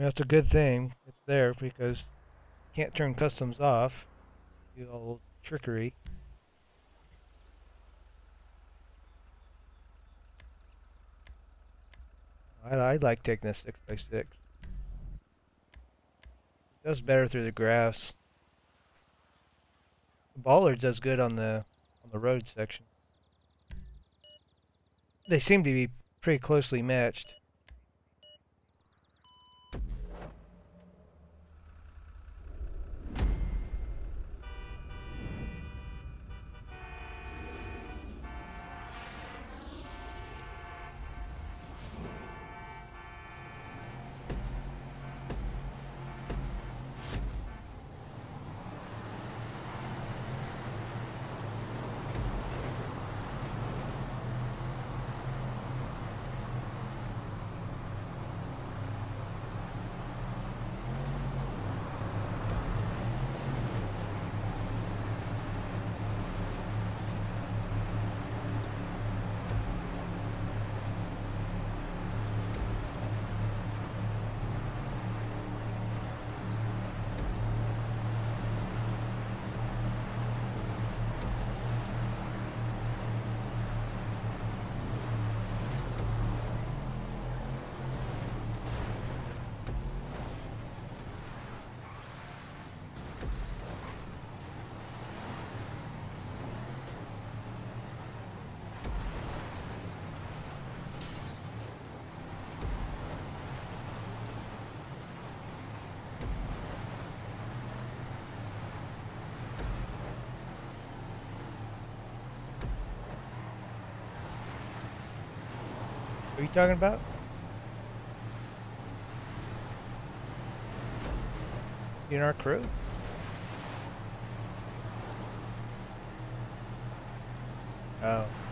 That's a good thing. It's there because you can't turn customs off. You old trickery. I, I like taking a 6x6. It does better through the grass. The Baller does good on the on the road section. They seem to be pretty closely matched. What are you talking about? You In our crew? Oh.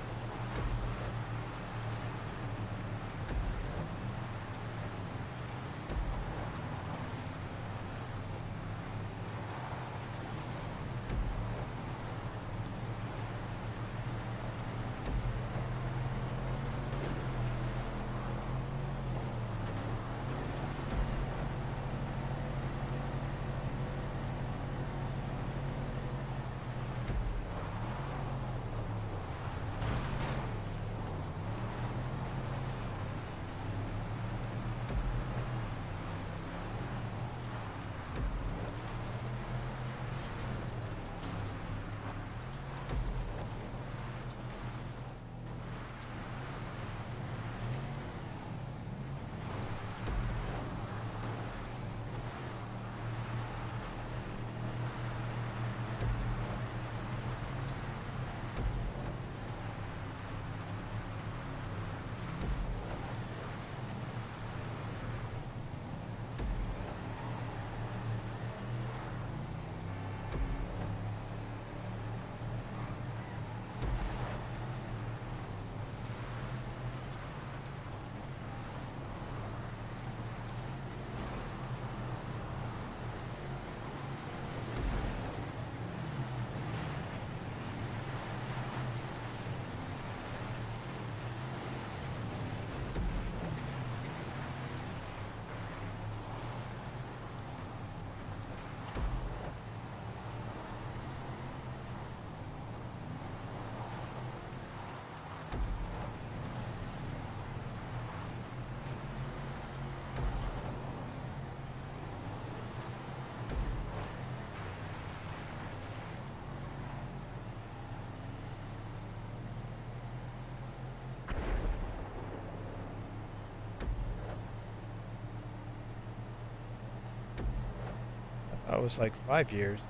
That was like five years.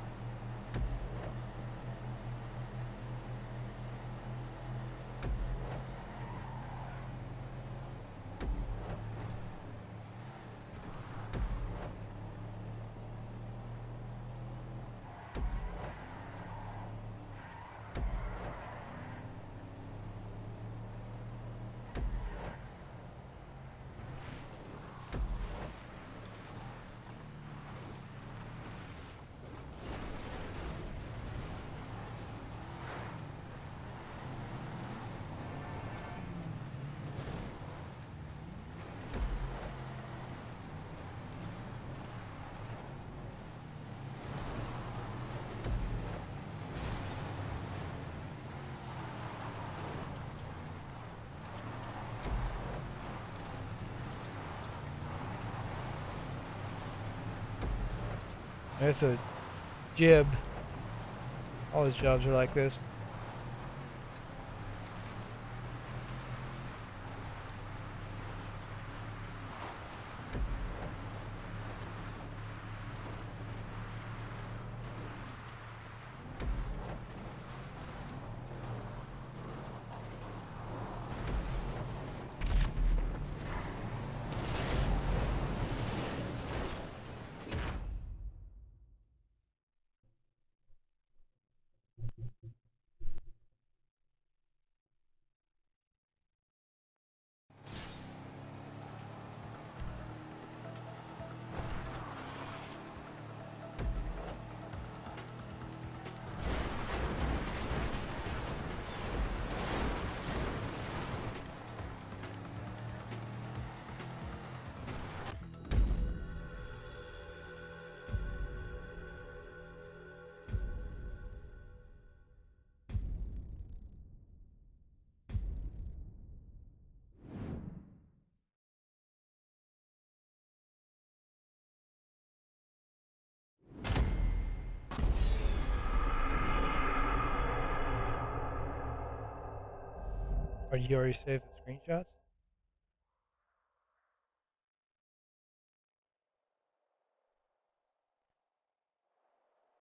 That's a jibb. All his jobs are like this. Are you already saved the screenshots?